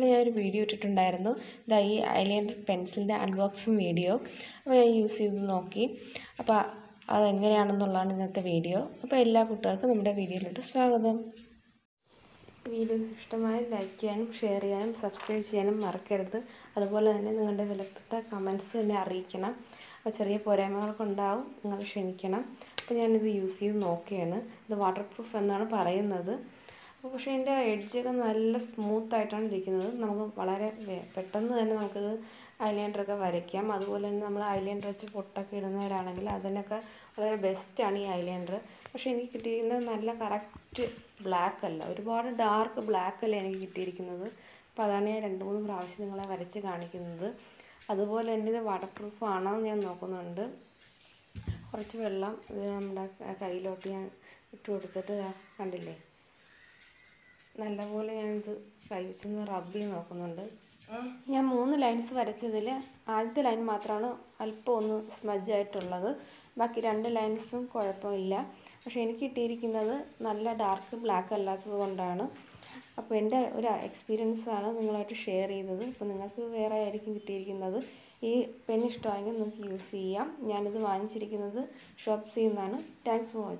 ഇന്നലെ ഒരു വീഡിയോ ഇട്ടിട്ടുണ്ടായിരുന്നു. ഇതാ ഈ ഐലൈനർ പെൻസിലിന്റെ അൺബോക്സിങ് വീഡിയോ അപ്പോൾ ഞാൻ യൂസ് ചെയ്ത് നോക്കി. അപ്പോൾ അതെങ്ങനെയാണെന്നുള്ളതാണ് ഇന്നത്തെ വീഡിയോ അപ്പോൾ എല്ലാ കുട്ടികൾക്കും നമ്മുടെ വീഡിയോയിലോട്ട് സ്വാഗതം. വീഡിയോസ് ഇഷ്ടമായി ലൈക്ക് ചെയ്യാനും ഷെയർ ചെയ്യാനും സബ്സ്ക്രൈബ് ചെയ്യാനും മറക്കരുത്. അതുപോലെ തന്നെ നിങ്ങളുടെ വിലപ്പെട്ട കമൻസ് തന്നെ അറിയിക്കണം. അപ്പോൾ ചെറിയ പോരായ്മകളൊക്കെ ഉണ്ടാവും. നിങ്ങൾ ക്ഷമിക്കണം. അപ്പോൾ ഞാനിത് യൂസ് ചെയ്ത് നോക്കുകയാണ് ഇത് വാട്ടർ പ്രൂഫ് എന്നാണ് പറയുന്നത്. അപ്പോൾ പക്ഷേ എന്റെ എഡ്ജൊക്കെ നല്ല സ്മൂത്ത് ആയിട്ടാണ് ഇരിക്കുന്നത്. നമുക്ക് വളരെ പെട്ടെന്ന് തന്നെ നമുക്കിത് ഐലൈനറൊക്കെ വരയ്ക്കാം. അതുപോലെ തന്നെ നമ്മൾ ഐലൈനർ വെച്ച് പൊട്ടൊക്കെ ഇടുന്നവരാണെങ്കിൽ അതിനൊക്കെ വളരെ ബെസ്റ്റാണ് ഈ ഐലൈനർ. പക്ഷേ എനിക്ക് കിട്ടിയിരിക്കുന്നത് നല്ല കറക്റ്റ് ബ്ലാക്ക് അല്ല ഒരുപാട് ഡാർക്ക് ബ്ലാക്ക് അല്ല എനിക്ക് കിട്ടിയിരിക്കുന്നത്. അപ്പോൾ അതാണ് ഞാൻ രണ്ട് മൂന്ന് പ്രാവശ്യം നിങ്ങളെ വരച്ച് കാണിക്കുന്നത്. അതുപോലെ തന്നെ ഇത് വാട്ടർ പ്രൂഫ് ആണോ എന്ന് ഞാൻ നോക്കുന്നുണ്ട്. കുറച്ച് വെള്ളം ഇത് നമ്മുടെ കയ്യിലോട്ട് ഞാൻ ഇട്ട് കൊടുത്തിട്ട് കണ്ടില്ലേ? നല്ലപോലെ ഞാനിത് കൈ വെച്ചൊന്ന് റബ്ബ് ചെയ്ത് നോക്കുന്നുണ്ട്. ഞാൻ മൂന്ന് ലൈൻസ് വരച്ചതിൽ ആദ്യത്തെ ലൈൻ മാത്രമാണ് അല്പം ഒന്ന് സ്മജ് ആയിട്ടുള്ളത്. ബാക്കി രണ്ട് ലൈൻസും കുഴപ്പമില്ല. പക്ഷേ എനിക്ക് കിട്ടിയിരിക്കുന്നത് നല്ല ഡാർക്ക് ബ്ലാക്ക് അല്ലാത്തത് കൊണ്ടാണ്. അപ്പോൾ എന്റെ ഒരു എക്സ്പീരിയൻസ് ആണ് നിങ്ങളായിട്ട് ഷെയർ ചെയ്തത്. അപ്പോൾ നിങ്ങൾക്ക് വേറെ ആയിരിക്കും കിട്ടിയിരിക്കുന്നത്. ഈ പെൻ ഇഷ്ടമായെങ്കിൽ നിങ്ങൾക്ക് യൂസ് ചെയ്യാം. ഞാനിത് വാങ്ങിച്ചിരിക്കുന്നത് ഷോപ്സിൽ നിന്നാണ്. Thanks for watching